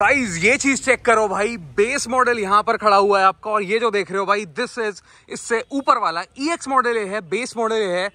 Guys ये चीज़ check करो भाई। बेस मॉडल यहाँ पर खड़ा हुआ है आपका और ये जो देख रहे हो भाई दिस इज़ इससे ऊपर वाला ई एक्स मॉडल ये है बेस मॉडल ये है।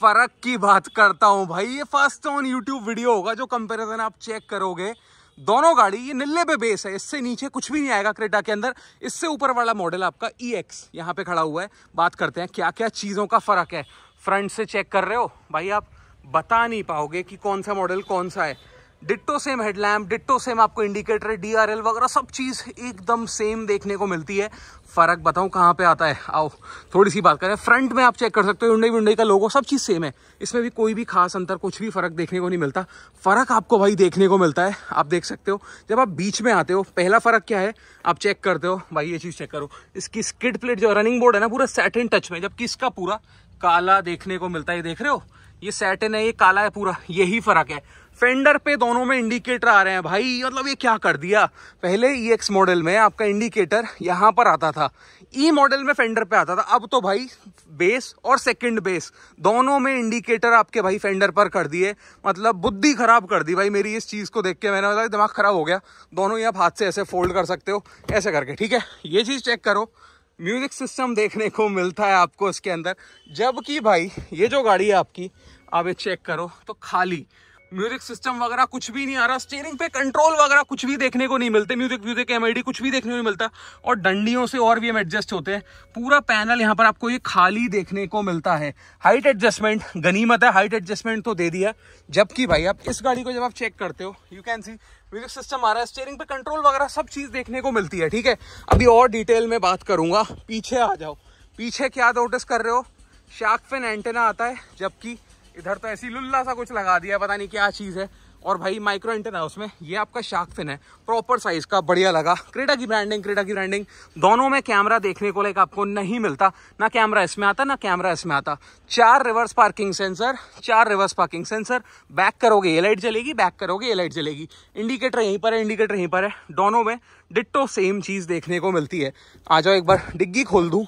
फ़र्क की बात करता हूँ भाई, ये फ़र्स्ट ऑन यूट्यूब वीडियो होगा जो कंपैरिजन आप चेक करोगे। दोनों गाड़ी, ये निल्ले पे बेस है, इससे नीचे कुछ भी नहीं आएगा क्रेटा के अंदर। इससे ऊपर वाला मॉडल आपका ई एक्स यहाँ पे खड़ा हुआ है। बात करते हैं क्या क्या चीज़ों का फ़र्क है। फ्रंट से चेक कर रहे हो? भाई आप बता नहीं पाओगे कि कौन सा मॉडल कौन सा है। Ditto same headlamp, ditto same आपको इंडिकेटर डीआरएल वगैरह सब चीज़ एकदम सेम देखने को मिलती है। फ़र्क बताऊँ कहाँ पे आता है? आओ, थोड़ी सी बात करें। फ्रंट में आप चेक कर सकते हो हुंडई विंडई का लोगो सब चीज़ सेम है। इसमें भी कोई भी खास अंतर, कुछ भी फ़र्क देखने को नहीं मिलता। फ़र्क आपको भाई देखने को मिलता है। आप देख सकते हो, जब आप बीच में आते हो, पहला फ़र्क क्या है? आप चेक करते हो। भाई ये चीज़ चेक करो। इसकी स्किड प्लेट जो रनिंग बोर्ड है ना, पूरा सेटिन टच में, जबकि इसका पूरा काला देखने को मिलता है। ये देख रहे हो? ये सेटिन है, ये काला है पूरा। यही फ़र्क है। फेंडर पे दोनों में इंडिकेटर आ रहे हैं। भाई मतलब ये क्या कर दिया? पहले ई एक्स मॉडल में आपका इंडिकेटर यहाँ पर आता था। ई e मॉडल में फेंडर पे आता था। अब तो भाई बेस और सेकंड बेस दोनों में इंडिकेटर आपके भाई फेंडर पर कर दिए। मतलब बुद्धि खराब कर दी। भाई, मेरी इस चीज़ को देख के मैंने मतलब दिमाग खराब हो गया। दोनों ही आप हाथ से ऐसे फोल्ड कर सकते हो, ऐसे करके, ठीक है? ये चीज़ चेक करो। म्यूज़िक सिस्टम देखने को मिलता है आपको इसके अंदर। जबकि भाई, ये जो गाड़ी है आपकी, आप ये चेक करो तो खाली। म्यूज़िक सिस्टम वगैरह कुछ भी नहीं आ रहा स्टीयरिंग पे कंट्रोल वगैरह कुछ भी देखने को नहीं मिलते म्यूज़िक म्यूज़िक एम कुछ भी देखने को नहीं मिलता। और डंडियों से और भी हम एडजस्ट होते हैं। पूरा पैनल यहाँ पर आपको ये खाली देखने को मिलता है। हाइट एडजस्टमेंट गनीमत है हाइट एडजस्टमेंट तो दे दिया जबकि भाई, आप इस गाड़ी को जब आप चेक करते हो you can see music system आ रहा है स्टेयरिंग पे कंट्रोल वगैरह सब चीज़ देखने को मिलती है, ठीक है? अभी और डिटेल में बात करूँगा। पीछे आ जाओ। पीछे क्या नोटिस कर रहे हो? शार्क फिन एंटेना आता है, जबकि इधर तो ऐसी लुल्ला सा कुछ लगा दिया, पता नहीं क्या चीज़ है। और भाई माइक्रो एंटेना उसमें। ये आपका शार्क फिन है। प्रॉपर साइज़ का, बढ़िया लगा। क्रेटा की ब्रांडिंग क्रेटा की ब्रांडिंग दोनों में कैमरा देखने को लेकर आपको नहीं मिलता। ना कैमरा इसमें आता, ना कैमरा इसमें आता। चार रिवर्स पार्किंग सेंसर चार रिवर्स पार्किंग सेंसर बैक करोगे, ये लाइट जलेगी बैक करोगे, ये लाइट जलेगी। इंडिकेटर यहीं पर है इंडिकेटर यहीं पर है। दोनों में डिट्टो सेम चीज़ देखने को मिलती है। आ जाओ एक बार, डिग्गी खोल दू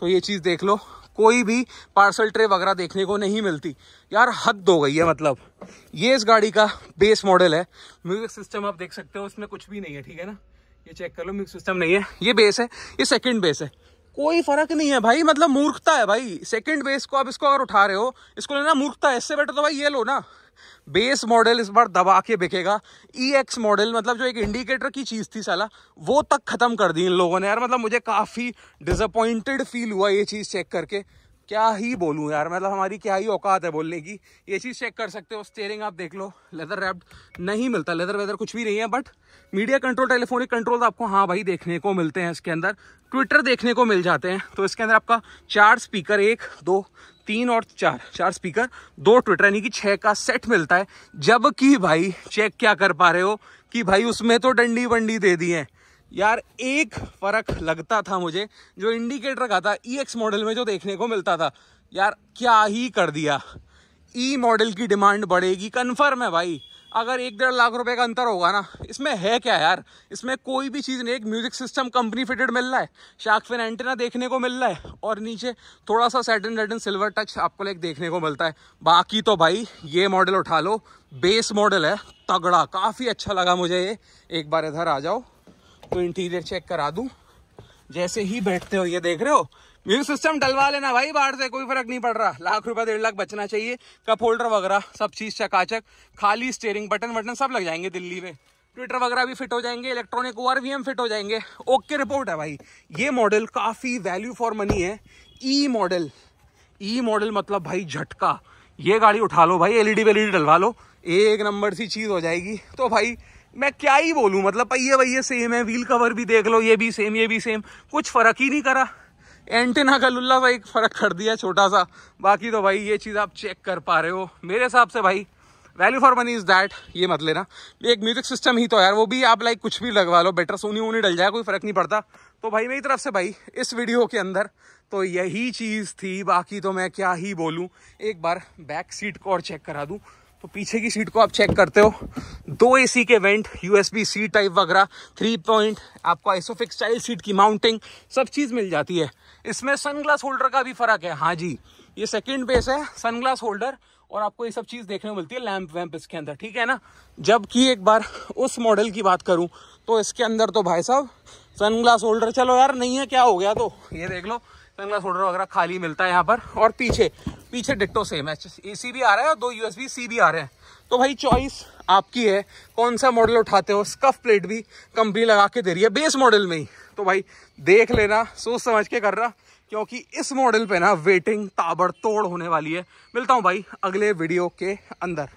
तो ये चीज़ देख लो। कोई भी पार्सल ट्रे वगैरह देखने को नहीं मिलती। यार, हद हो गई है मतलब। ये इस गाड़ी का बेस मॉडल है। म्यूज़िक सिस्टम आप देख सकते हो उसमें कुछ भी नहीं है, ठीक है ना? ये चेक कर लो म्यूज़िक सिस्टम नहीं है। ये बेस है, ये सेकेंड बेस है। कोई फ़र्क नहीं है भाई मतलब मूर्खता है भाई। सेकंड बेस को आप इसको अगर उठा रहे हो, इसको लेना मूर्खता है, इससे बेटर तो भाई ये लो ना। बेस मॉडल इस बार दबा के बिकेगा। ई एक्स मॉडल मतलब जो एक इंडिकेटर की चीज़ थी साला, वो तक खत्म कर दी इन लोगों ने यार। मतलब मुझे काफ़ी डिसअपॉइंटेड फील हुआ ये चीज़ चेक करके। क्या ही बोलूँ यार मतलब हमारी क्या ही औकात है बोलने की। ये चीज़ चेक कर सकते हो स्टेयरिंग आप देख लो। लेदर रैप्ड नहीं मिलता लेदर वेदर कुछ भी नहीं है but media control telephonic control तो आपको हाँ भाई देखने को मिलते हैं इसके अंदर। ट्विटर देखने को मिल जाते हैं तो इसके अंदर आपका चार स्पीकर एक, दो तीन और चार चार स्पीकर दो ट्विटर यानी कि छह का सेट मिलता है। जबकि भाई चेक क्या कर पा रहे हो? कि भाई उसमें तो डंडी वंडी दे दी है। यार, एक फ़र्क लगता था मुझे, जो इंडिकेटर का था ई एक्स मॉडल में जो देखने को मिलता था। यार, क्या ही कर दिया। ई e मॉडल की डिमांड बढ़ेगी कन्फर्म है भाई। अगर एक डेढ़ लाख रुपए का अंतर होगा ना, इसमें है क्या यार? इसमें कोई भी चीज़ नहीं, एक म्यूज़िक सिस्टम कंपनी फिटेड मिल रहा है। शार्क फिन एंटेना देखने को मिल रहा है, और नीचे थोड़ा सा सेटन रेटन सिल्वर टच आपको लाइक देखने को मिलता है। बाकी तो भाई, ये मॉडल उठा लो। बेस मॉडल है, तगड़ा, काफ़ी अच्छा लगा मुझे ये। एक बार इधर आ जाओ तो इंटीरियर चेक करा दूँ। जैसे ही बैठते हो, ये देख रहे हो? म्यूज़िक सिस्टम डलवा लेना भाई बाहर से कोई फ़र्क नहीं पड़ रहा। लाख रुपए, डेढ़ लाख बचना चाहिए। कप होल्डर वगैरह, सब चीज़ चकाचक। खाली स्टेयरिंग बटन बटन सब लग जाएँगे दिल्ली में। ट्विटर वगैरह भी फिट हो जाएँगे इलेक्ट्रॉनिक ओवर भी फिट हो जाएँगे। ओके रिपोर्ट है भाई। ये मॉडल काफ़ी वैल्यू फॉर मनी है। ई मॉडल ई मॉडल मतलब भाई झटका। ये गाड़ी उठा लो भाई एलईडी वेलईडी डलवा लो। एक नंबर सी चीज़ हो जाएगी। तो भाई, मैं क्या ही बोलूँ? मतलब पहिए वही सेम है व्हील कवर भी देख लो, ये भी सेम ये भी सेम कुछ फ़र्क ही नहीं करा। एंटेना का लुल्ला भाई फ़र्क कर दिया छोटा सा। बाकी तो भाई ये चीज़ आप चेक कर पा रहे हो। मेरे हिसाब से भाई value for money is that ये मत लेना। एक म्यूज़िक सिस्टम ही तो यार, वो भी आप लाइक कुछ भी लगवा लो बेटर सोनी वोनी डल जाए, कोई फ़र्क नहीं पड़ता। तो भाई मेरी तरफ़ से भाई, इस वीडियो के अंदर तो यही चीज़ थी। बाकी तो मैं क्या ही बोलूँ, एक बार बैक सीट को और चेक करा दूँ। तो पीछे की सीट को आप चेक करते हो। दो एसी के वेंट यूएसबी सी टाइप वगैरह थ्री पॉइंट आपको आइसोफिक्स स्टाइल सीट की माउंटिंग सब चीज़ मिल जाती है। इसमें सनग्लास होल्डर का भी फ़र्क है। हाँ जी, ये सेकंड बेस है सनग्लास होल्डर और आपको ये सब चीज़ देखने को मिलती है लैंप वैम्प इसके अंदर, ठीक है ना? जबकि एक बार उस मॉडल की बात करूँ तो इसके अंदर तो भाई साहब सनग्लास होल्डर चलो यार, नहीं है, क्या हो गया तो? ये देख लो सनग्लास होल्डर वगैरह खाली मिलता है यहाँ पर, और पीछे पीछे डिट्टो सेम है। ए सी भी आ रहा है और दो यू एस बी सी भी आ रहे हैं। तो भाई चॉइस आपकी है, कौन सा मॉडल उठाते हो स्कफ प्लेट भी कंपनी लगा के दे रही है बेस मॉडल में ही। तो भाई देख लेना, सोच समझ के कर रहा, क्योंकि इस मॉडल पे ना वेटिंग ताबड़तोड़ होने वाली है। मिलता हूँ भाई अगले वीडियो के अंदर।